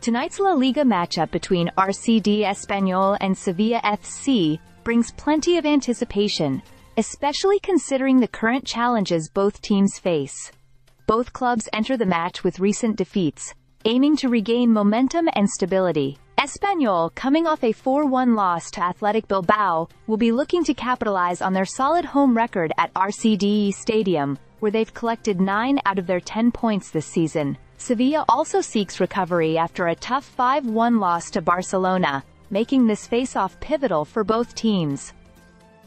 Tonight's La Liga matchup between RCD Espanyol and Sevilla FC brings plenty of anticipation, especially considering the current challenges both teams face. Both clubs enter the match with recent defeats, aiming to regain momentum and stability. Espanyol, coming off a 4-1 loss to Athletic Bilbao, will be looking to capitalize on their solid home record at RCDE Stadium, where they've collected 9 out of their 10 points this season. Sevilla also seeks recovery after a tough 5-1 loss to Barcelona, making this face-off pivotal for both teams.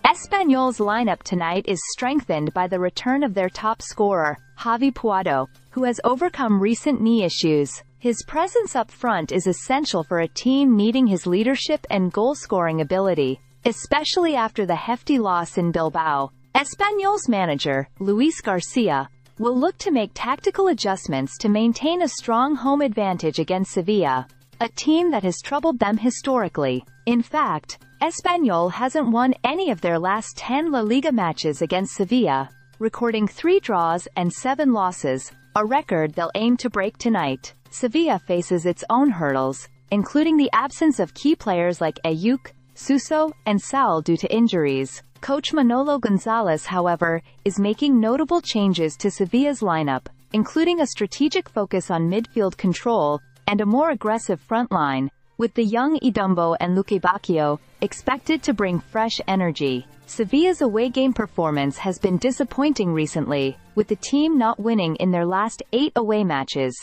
Espanyol's lineup tonight is strengthened by the return of their top scorer, Javi Puado, who has overcome recent knee issues. His presence up front is essential for a team needing his leadership and goal-scoring ability, especially after the hefty loss in Bilbao. Espanyol's manager, Luis Garcia, will look to make tactical adjustments to maintain a strong home advantage against Sevilla, a team that has troubled them historically. In fact, Espanyol hasn't won any of their last 10 La Liga matches against Sevilla, recording three draws and seven losses, a record they'll aim to break tonight. Sevilla faces its own hurdles, including the absence of key players like Ayouk, Suso, and Saul due to injuries. Coach Manolo Gonzalez, however, is making notable changes to Sevilla's lineup, including a strategic focus on midfield control and a more aggressive front line, with the young Idumbo and Lukebakio expected to bring fresh energy. Sevilla's away game performance has been disappointing recently, with the team not winning in their last eight away matches.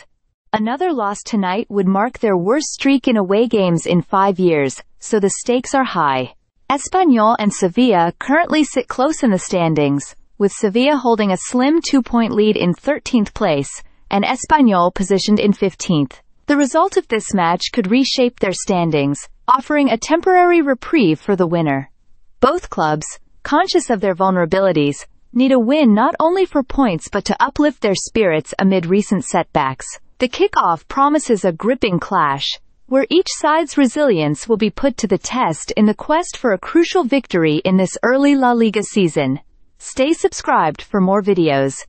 Another loss tonight would mark their worst streak in away games in five years, so the stakes are high. Espanyol and Sevilla currently sit close in the standings, with Sevilla holding a slim two-point lead in 13th place, and Espanyol positioned in 15th. The result of this match could reshape their standings, offering a temporary reprieve for the winner. Both clubs, conscious of their vulnerabilities, need a win not only for points but to uplift their spirits amid recent setbacks. The kickoff promises a gripping clash, where each side's resilience will be put to the test in the quest for a crucial victory in this early La Liga season. Stay subscribed for more videos.